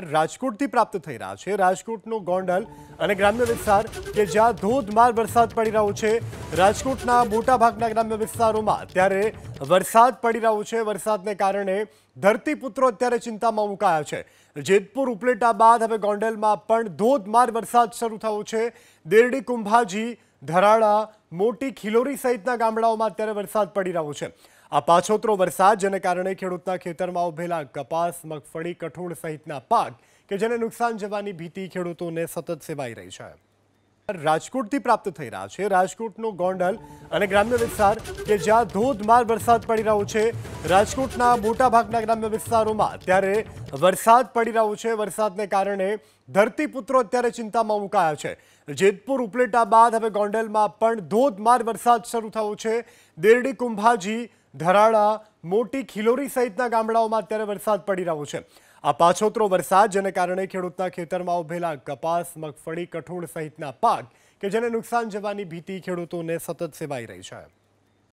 રાજકોટથી પ્રાપ્ત થઈ રહ્યા છે. રાજકોટનો ગોંડલ અને ગ્રામ્ય વિસ્તાર કે જ્યાં ધોધમાર વરસાદ પડી રહ્યો છે. રાજકોટના મોટાભાગના ગ્રામ્ય વિસ્તારોમાં અત્યારે વરસાદ પડી રહ્યો છે. વરસાદને કારણે ધરતીપુત્રો અત્યારે ચિંતામાં મુકાયા છે. જેતપુર ઉપલેટા બાદ હવે ગોંડલમાં પણ ધોધમાર વરસાદ શરૂ થયો છે. દેરડી, કુંભાજી, ધરાળા, મોટી ખિલોરી સહિતના ગામડાઓમાં અત્યારે વરસાદ પડી રહ્યો છે. આ પાછોતરો વરસાદ, જેને કારણે ખેડૂતના ખેતરમાં ઉભેલા કપાસ, મગફળી, કઠોળ સહિતના પાક કે જેને નુકસાન જવાની ભીતિ ખેડૂતોને સતત સેવાઈ રહી છે. રાજકોટથી પ્રાપ્ત થઈ રહ્યા છે રાજકોટનો ગોંડલ અને ગ્રામ્ય વિસ્તાર કે જ્યાં ધોધમાર વરસાદ પડી રહ્યો છે. રાજકોટના મોટાભાગના ગ્રામ્ય વિસ્તારોમાં અત્યારે વરસાદ પડી રહ્યો છે. વરસાદને કારણે ધરતીપુત્રો અત્યારે ચિંતામાં મુકાયા છે. જેતપુર ઉપલેટા બાદ હવે ગોંડલમાં પણ ધોધમાર વરસાદ શરૂ થયો છે. દેરડી, કુંભાજી, ધરાળા, મોટી ખિલોરી સહિતના ગામડાઓમાં અત્યારે વરસાદ પડી રહ્યો છે. આ પાછોતરો વરસાદ, જેને કારણે ખેડૂતના ખેતરમાં ઉભેલા કપાસ, મગફળી, કઠોળ સહિતના પાક કે જેને નુકસાન જવાની ભીતિ ખેડૂતોને સતત સેવાઈ રહી છે.